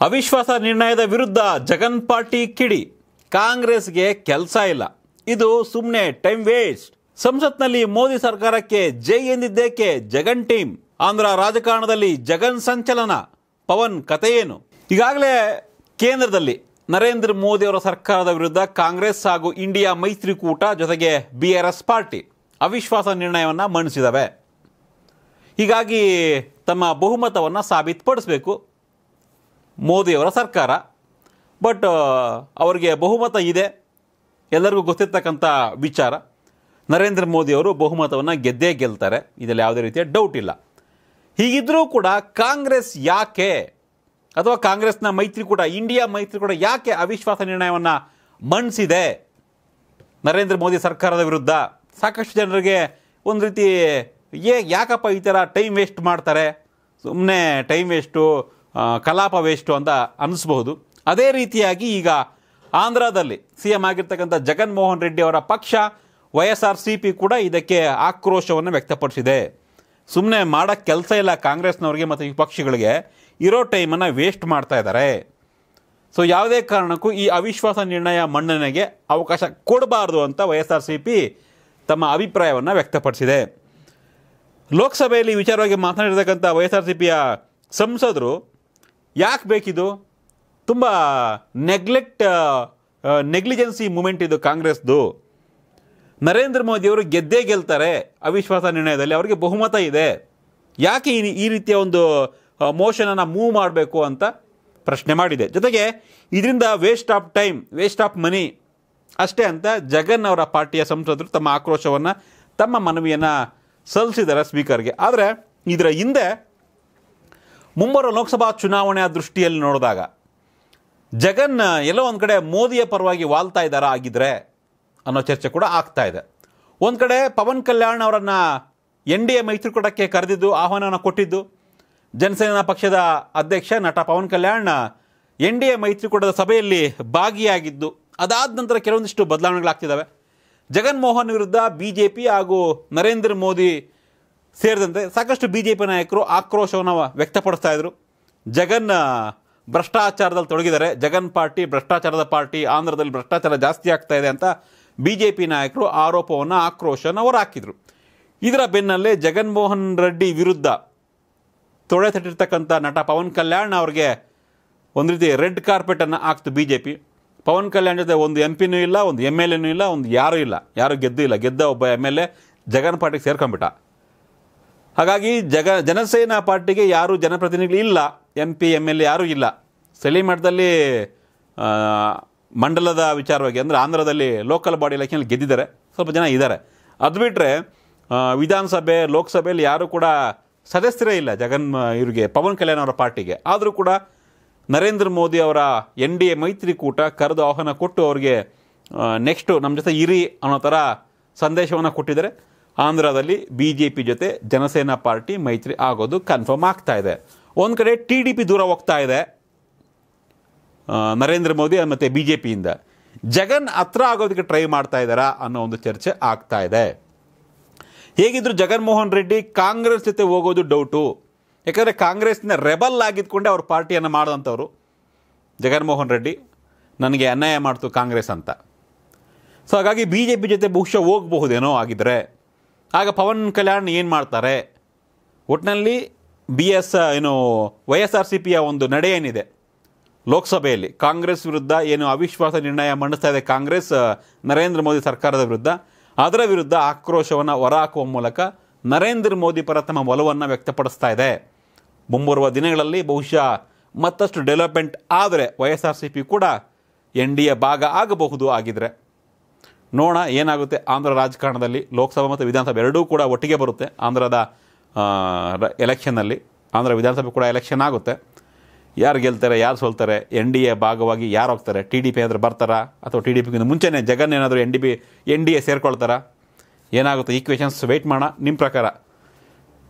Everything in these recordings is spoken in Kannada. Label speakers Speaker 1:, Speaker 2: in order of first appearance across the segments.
Speaker 1: ಅವಿಶ್ವಾಸ ನಿರ್ಣಯದ ವಿರುದ್ಧ ಜಗನ್ ಪಾರ್ಟಿ ಕಿಡಿ. ಕಾಂಗ್ರೆಸ್ಗೆ ಕೆಲಸ ಇಲ್ಲ. ಇದು ಸುಮ್ಮನೆ ಟೈಮ್ ವೇಸ್ಟ್. ಸಂಸತ್ನಲ್ಲಿ ಮೋದಿ ಸರ್ಕಾರಕ್ಕೆ ಜೈ ಎಂದಿದ್ದೇಕೆ ಜಗನ್ ಟೀಮ್? ಆಂಧ್ರ ರಾಜಕಾರಣದಲ್ಲಿ ಜಗನ್ ಸಂಚಲನ. ಪವನ್ ಕಥೆಯೇನು ಈಗಾಗಲೇ ಕೇಂದ್ರದಲ್ಲಿ ನರೇಂದ್ರ ಮೋದಿ ಅವರ ಸರ್ಕಾರದ ವಿರುದ್ಧ ಕಾಂಗ್ರೆಸ್ ಹಾಗೂ ಇಂಡಿಯಾ ಮೈತ್ರಿಕೂಟ ಜೊತೆಗೆ ಬಿ ಪಾರ್ಟಿ. ಅವಿಶ್ವಾಸ ನಿರ್ಣಯವನ್ನು ಮಂಡಿಸಿದವೆ ಹೀಗಾಗಿ ತಮ್ಮ ಬಹುಮತವನ್ನು ಸಾಬೀತುಪಡಿಸಬೇಕು. ಮೋದಿಯವರ ಸರ್ಕಾರ. ಬಟ್ ಅವರಿಗೆ ಬಹುಮತ ಇದೆ. ಎಲ್ಲರಿಗೂ ಗೊತ್ತಿರ್ತಕ್ಕಂಥ ವಿಚಾರ. ನರೇಂದ್ರ ಮೋದಿಯವರು ಬಹುಮತವನ್ನು ಗೆದ್ದೇ ಗೆಲ್ತಾರೆ. ಇದರಲ್ಲಿ ಯಾವುದೇ ರೀತಿಯ ಡೌಟ್ ಇಲ್ಲ. ಹೀಗಿದ್ದರೂ ಕೂಡ ಕಾಂಗ್ರೆಸ್ ಯಾಕೆ? ಅಥವಾ ಕಾಂಗ್ರೆಸ್ನ ಮೈತ್ರಿಕೂಟ ಇಂಡಿಯಾ ಮೈತ್ರಿಕೂಟ ಯಾಕೆ ಅವಿಶ್ವಾಸ ನಿರ್ಣಯವನ್ನು ಮಂಡಿಸಿದೆ ನರೇಂದ್ರ ಮೋದಿ ಸರ್ಕಾರದ ವಿರುದ್ಧ ಸಾಕಷ್ಟು ಜನರಿಗೆ ಒಂದು ರೀತಿ, ಏ, ಯಾಕಪ್ಪ ಈ ಥರ ಟೈಮ್ ವೇಸ್ಟ್ ಮಾಡ್ತಾರೆ? ಸುಮ್ಮನೆ ಟೈಮ್ ವೇಸ್ಟು ಕಲಾಪ ವೇಸ್ಟು ಅಂತ ಅನ್ನಿಸ್ಬಹುದು. ಅದೇ ರೀತಿಯಾಗಿ ಈಗ ಆಂಧ್ರದಲ್ಲಿ ಸಿ ಎಂ ಆಗಿರ್ತಕ್ಕಂಥ ಜಗನ್ಮೋಹನ್ ರೆಡ್ಡಿ ಅವರ ಪಕ್ಷ Y S R C P ಕೂಡ ಇದಕ್ಕೆ ಆಕ್ರೋಶವನ್ನು ವ್ಯಕ್ತಪಡಿಸಿದೆ. ಸುಮ್ಮನೆ ಮಾಡೋ ಕೆಲಸ ಇಲ್ಲ ಕಾಂಗ್ರೆಸ್ನವ್ರಿಗೆ ಮತ್ತು ವಿಪಕ್ಷಗಳಿಗೆ ಇರೋ ಟೈಮನ್ನು ವೇಸ್ಟ್ ಮಾಡ್ತಾ ಇದ್ದಾರೆ. ಸೊ ಯಾವುದೇ ಕಾರಣಕ್ಕೂ ಈ ಅವಿಶ್ವಾಸ ನಿರ್ಣಯ ಮಂಡನೆಗೆ ಅವಕಾಶ ಕೊಡಬಾರ್ದು ಅಂತ Y S R C P ತಮ್ಮ ಅಭಿಪ್ರಾಯವನ್ನು ವ್ಯಕ್ತಪಡಿಸಿದೆ. ಲೋಕಸಭೆಯಲ್ಲಿ ವಿಚಾರವಾಗಿ ಮಾತನಾಡಿರ್ತಕ್ಕಂಥ ವೈ ಎಸ್ ಆರ್ ಸಿ ಪಿಯ ಸಂಸದರು ಯಾಕೆ ಬೇಕಿದು? ತುಂಬ ನೆಗ್ಲೆಕ್ಟ್ ನೆಗ್ಲಿಜೆನ್ಸಿ ಮೂಮೆಂಟ್ ಇದು ಕಾಂಗ್ರೆಸ್ದು. ನರೇಂದ್ರ ಮೋದಿಯವರು ಗೆದ್ದೇ ಗೆಲ್ತಾರೆ ಅವಿಶ್ವಾಸ ನಿರ್ಣಯದಲ್ಲಿ, ಅವರಿಗೆ ಬಹುಮತ ಇದೆ. ಯಾಕೆ ಈ ಈ ರೀತಿಯ ಒಂದು ಮೋಷನನ್ನು ಮೂವ್ ಮಾಡಬೇಕು ಅಂತ ಪ್ರಶ್ನೆ ಮಾಡಿದೆ. ಜೊತೆಗೆ, ಇದರಿಂದ waste of time waste of money ಅಷ್ಟೇ ಅಂತ ಜಗನ್ ಅವರ ಪಾರ್ಟಿಯ ಸಂಸದರು ತಮ್ಮ ಆಕ್ರೋಶವನ್ನು, ತಮ್ಮ ಮನವಿಯನ್ನು ಸಲ್ಲಿಸಿದ್ದಾರೆ ಸ್ಪೀಕರ್ಗೆ ಆದರೆ, ಇದರ ಹಿಂದೆ ಮುಂಬರುವ ಲೋಕಸಭಾ ಚುನಾವಣೆಯ ದೃಷ್ಟಿಯಲ್ಲಿ ನೋಡಿದಾಗ ಜಗನ್ ಎಲ್ಲೋ ಒಂದು ಕಡೆ ಮೋದಿಯ ಪರವಾಗಿ ವಾಲ್ತಾ ಇದ್ದಾರ ಆಗಿದ್ರೆ ಅನ್ನೋ ಚರ್ಚೆ ಕೂಡ ಆಗ್ತಾ ಇದೆ. ಒಂದು ಕಡೆ ಪವನ್ ಕಲ್ಯಾಣ್ ಅವರನ್ನು ಎನ್ ಡಿ ಎ ಮೈತ್ರಿಕೂಟಕ್ಕೆ ಕರೆದಿದ್ದು ಆಹ್ವಾನವನ್ನು ಕೊಟ್ಟಿದ್ದು, ಜನಸೇನಾ ಪಕ್ಷದ ಅಧ್ಯಕ್ಷ ನಟ Pavan Kalyan N D A ಮೈತ್ರಿಕೂಟದ ಸಭೆಯಲ್ಲಿ ಭಾಗಿಯಾಗಿದ್ದು, ಅದಾದ ನಂತರ ಕೆಲವೊಂದಿಷ್ಟು ಬದಲಾವಣೆಗಳಾಗ್ತಿದ್ದಾವೆ. ಜಗನ್ಮೋಹನ್ ವಿರುದ್ಧ ಬಿ ಜೆ ಪಿ ಹಾಗೂ ನರೇಂದ್ರ ಮೋದಿ ಸೇರಿದಂತೆ ಸಾಕಷ್ಟು ಬಿ ಜೆ ಪಿ ನಾಯಕರು ಆಕ್ರೋಶವನ್ನು ವ್ಯಕ್ತಪಡಿಸ್ತಾ ಇದ್ರು. ಜಗನ್ ಭ್ರಷ್ಟಾಚಾರದಲ್ಲಿ ತೊಡಗಿದ್ದಾರೆ. ಜಗನ್ ಪಾರ್ಟಿ ಭ್ರಷ್ಟಾಚಾರದ ಪಾರ್ಟಿ, ಆಂಧ್ರದಲ್ಲಿ ಭ್ರಷ್ಟಾಚಾರ ಜಾಸ್ತಿ ಆಗ್ತಾ ಇದೆ ಅಂತ ಬಿ ಜೆ ಪಿ ನಾಯಕರು ಆರೋಪವನ್ನು, ಆಕ್ರೋಶವನ್ನು ಅವರು ಹಾಕಿದರು. ಇದರ ಬೆನ್ನಲ್ಲೇ ಜಗನ್ಮೋಹನ್ ರೆಡ್ಡಿ ವಿರುದ್ಧ ತೊಡೆ ತಟ್ಟಿರ್ತಕ್ಕಂಥ ನಟ ಪವನ್ ಕಲ್ಯಾಣ್ ಅವ್ರಿಗೆ ಒಂದು ರೀತಿ ರೆಡ್ ಕಾರ್ಪೆಟನ್ನು ಹಾಕ್ತು B J P Pavan Kalyan ಜೊತೆ ಒಂದು ಎಂ ಪಿನೂ ಇಲ್ಲ, ಒಂದು ಎಂ ಎಲ್ ಎನೂ ಇಲ್ಲ, ಒಂದು ಯಾರೂ ಇಲ್ಲ. ಯಾರೂ ಗೆದ್ದು ಇಲ್ಲ. ಗೆದ್ದ ಒಬ್ಬ ಎಂ ಎಲ್ ಎ ಜಗನ್ ಪಾರ್ಟಿಗೆ ಸೇರ್ಕೊಂಡ್ಬಿಟ್ಟ. ಹಾಗಾಗಿ ಜಗ ಜನಸೇನಾ ಪಾರ್ಟಿಗೆ ಯಾರು ಜನಪ್ರತಿನಿಧಿಗಳು ಇಲ್ಲ M P M L A ಯಾರೂ ಇಲ್ಲ. ಸ್ಥಳೀಯ ಮಟ್ಟದಲ್ಲಿ ಮಂಡಲದ ವಿಚಾರವಾಗಿ ಅಂದರೆ ಆಂಧ್ರದಲ್ಲಿ ಲೋಕಲ್ ಬಾಡಿ ಎಲೆಕ್ಷನಲ್ಲಿ ಗೆದ್ದಿದ್ದಾರೆ. ಸ್ವಲ್ಪ ಜನ ಇದ್ದಾರೆ. ಅದು ಬಿಟ್ಟರೆ ವಿಧಾನಸಭೆ, ಲೋಕಸಭೆಯಲ್ಲಿ ಯಾರೂ ಕೂಡ ಸದಸ್ಯರೇ ಇಲ್ಲ ಜಗನ್ ಇವರಿಗೆ, ಪವನ್ ಕಲ್ಯಾಣ್ ಅವರ ಪಾರ್ಟಿಗೆ. ಆದರೂ ಕೂಡ ನರೇಂದ್ರ ಮೋದಿ ಅವರ ಎನ್ ಡಿ ಎ ಮೈತ್ರಿಕೂಟ ಕರೆದು ಆಹ್ವಾನ ಕೊಟ್ಟು ಅವರಿಗೆ ನೆಕ್ಸ್ಟು ನಮ್ಮ ಜೊತೆ ಇರಿ ಅನ್ನೋ ಥರ ಸಂದೇಶವನ್ನು ಕೊಟ್ಟಿದ್ದಾರೆ. ಆಂಧ್ರದಲ್ಲಿ ಬಿ ಜೆ ಪಿ ಜೊತೆ ಜನಸೇನಾ ಪಾರ್ಟಿ ಮೈತ್ರಿ ಆಗೋದು ಕನ್ಫರ್ಮ್ ಆಗ್ತಾ ಇದೆ. ಒಂದು ಕಡೆ ಟಿ ಡಿ ಪಿ ದೂರ ಹೋಗ್ತಾ ಇದೆ. ನರೇಂದ್ರ ಮೋದಿ ಮತ್ತು ಬಿ ಜೆ ಪಿಯಿಂದ ಜಗನ್ ಹತ್ರ ಆಗೋದಕ್ಕೆ ಟ್ರೈ ಮಾಡ್ತಾ ಇದ್ದಾರಾ ಅನ್ನೋ ಒಂದು ಚರ್ಚೆ ಆಗ್ತಾ ಇದೆ. ಹೇಗಿದ್ರು ಜಗನ್ಮೋಹನ್ ರೆಡ್ಡಿ ಕಾಂಗ್ರೆಸ್ ಜೊತೆ ಹೋಗೋದು ಡೌಟು ಯಾಕಂದರೆ ಕಾಂಗ್ರೆಸ್ನ ರೆಬಲ್ ಆಗಿದ್ಕೊಂಡೆ ಅವ್ರ ಪಾರ್ಟಿಯನ್ನು ಮಾಡಿದಂಥವ್ರು ಜಗನ್ಮೋಹನ್ ರೆಡ್ಡಿ. ನನಗೆ ಅನ್ಯಾಯ ಮಾಡ್ತು ಕಾಂಗ್ರೆಸ್ ಅಂತ. ಸೊ ಹಾಗಾಗಿ ಬಿ ಜೆ ಪಿ ಜೊತೆ ಬಹುಶಃ ಹೋಗಬಹುದೇನೋ ಆಗಿದ್ರೆ ಆಗ ಪವನ್ ಕಲ್ಯಾಣ್ ಏನು ಮಾಡ್ತಾರೆ? ಒಟ್ಟಿನಲ್ಲಿ ಬಿ ಎಸ್ ಏನು ವೈ ಎಸ್ ಆರ್ ಸಿ ಪಿಯ ಒಂದು ನಡೆ ಏನಿದೆ? ಲೋಕಸಭೆಯಲ್ಲಿ ಕಾಂಗ್ರೆಸ್ ವಿರುದ್ಧ ಏನು ಅವಿಶ್ವಾಸ ನಿರ್ಣಯ ಮಂಡಿಸ್ತಾ ಇದೆ ಕಾಂಗ್ರೆಸ್ ನರೇಂದ್ರ ಮೋದಿ ಸರ್ಕಾರದ ವಿರುದ್ಧ. ಅದರ ವಿರುದ್ಧ ಆಕ್ರೋಶವನ್ನು ಹೊರಹಾಕುವ ಮೂಲಕ ನರೇಂದ್ರ ಮೋದಿ ಪರ ತಮ್ಮ ಒಲವನ್ನು ವ್ಯಕ್ತಪಡಿಸ್ತಾ ಇದೆ. ಮುಂಬರುವ ದಿನಗಳಲ್ಲಿ ಬಹುಶಃ ಮತ್ತಷ್ಟು ಡೆವಲಪ್ಮೆಂಟ್ ಆದರೆ Y S R C P ಕೂಡ ಎನ್ ಡಿ ಎ ಭಾಗ ಆಗಬಹುದು ಆಗಿದ್ರೆ. ನೋಡೋಣ ಏನಾಗುತ್ತೆ ಆಂಧ್ರ ರಾಜಕಾರಣದಲ್ಲಿ, ಲೋಕಸಭಾ ಮತ್ತು ವಿಧಾನಸಭೆ ಎರಡೂ ಕೂಡ ಒಟ್ಟಿಗೆ ಬರುತ್ತೆ. ಆಂಧ್ರದ ಎಲೆಕ್ಷನ್ನಲ್ಲಿ ಆಂಧ್ರ ವಿಧಾನಸಭೆ ಕೂಡ ಎಲೆಕ್ಷನ್ ಆಗುತ್ತೆ. ಯಾರು ಗೆಲ್ತಾರೆ, ಯಾರು ಸೋಲ್ತಾರೆ, ಎನ್ ಡಿ ಎ ಭಾಗವಾಗಿ ಯಾರು ಹೋಗ್ತಾರೆ, ಟಿ ಡಿ ಪಿ ಏನಾದರೂ ಬರ್ತಾರಾ ಅಥವಾ ಟಿ ಡಿ ಪಿಗಿಂತ ಮುಂಚೆನೇ ಜಗನ್ ಏನಾದರೂ N D P, N D A ಸೇರ್ಕೊಳ್ತಾರಾ? ಏನಾಗುತ್ತೆ ಈಕ್ವೇಷನ್ಸ್ ವೆಯ್ಟ್ ಮಾಡೋಣ. ನಿಮ್ಮ ಪ್ರಕಾರ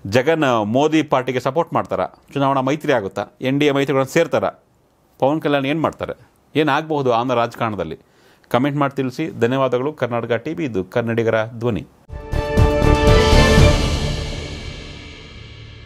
Speaker 1: ಜಗನ್, ಮೋದಿ ಪಾರ್ಟಿಗೆ ಸಪೋರ್ಟ್ ಮಾಡ್ತಾರಾ? ಚುನಾವಣಾ ಮೈತ್ರಿ ಆಗುತ್ತಾ? ಎನ್ ಡಿ ಎ ಮೈತ್ರಿಗಳನ್ನು ಸೇರ್ತಾರಾ? ಪವನ್ ಕಲ್ಯಾಣ್ ಏನು ಮಾಡ್ತಾರೆ? ಏನಾಗಬಹುದು ಆಂಧ್ರ ರಾಜಕಾರಣದಲ್ಲಿ? ಕಮೆಂಟ್ ಮಾಡಿ ತಿಳಿಸಿ. ಧನ್ಯವಾದಗಳು. ಕರ್ನಾಟಕ ಟಿ ಇದು ಕನ್ನಡಿಗರ ಧ್ವನಿ.